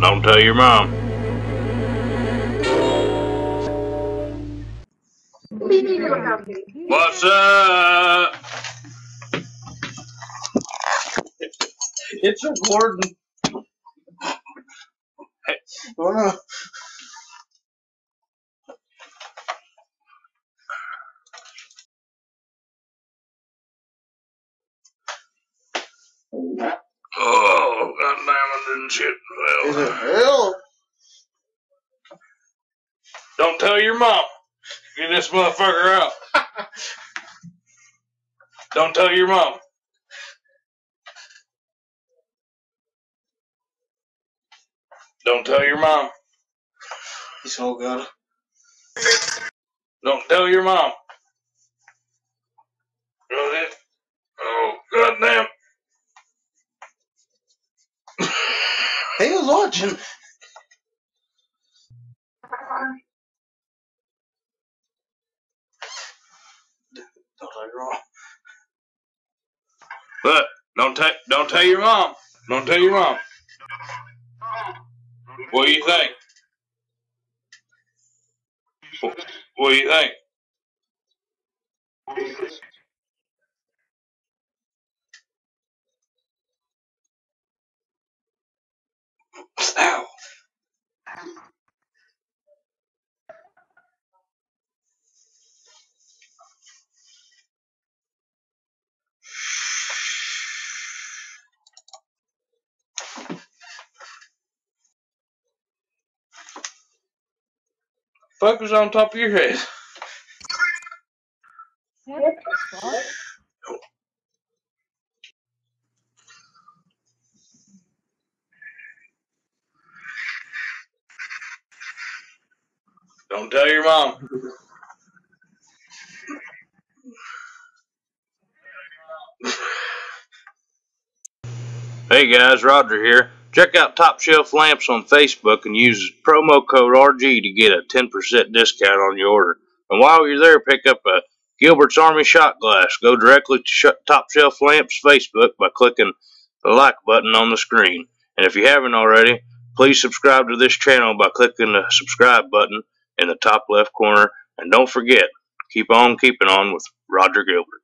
Don't tell your mom. What's up? It's recording. Hey. Oh, goddamn, I didn't shit. Is Well, it real? don't tell your mom. Get this motherfucker out. Don't tell your mom. Don't tell your mom. He's so good. Don't tell your mom. Go ahead. He was. Don't tell your mom. Look, don't tell don't tell your mom. Don't tell your mom. What do you think? What do you think? Ow. Fuck was on top of your head. Don't tell your mom. Hey guys, Roger here. Check out Top Shelf Lamps on Facebook and use promo code RG to get a 10% discount on your order. And while you're there, pick up a Gilbert's Army shot glass. Go directly to Top Shelf Lamps Facebook by clicking the like button on the screen. And if you haven't already, please subscribe to this channel by clicking the subscribe button in the top left corner. And don't forget, keep on keeping on with Roger Gilbert.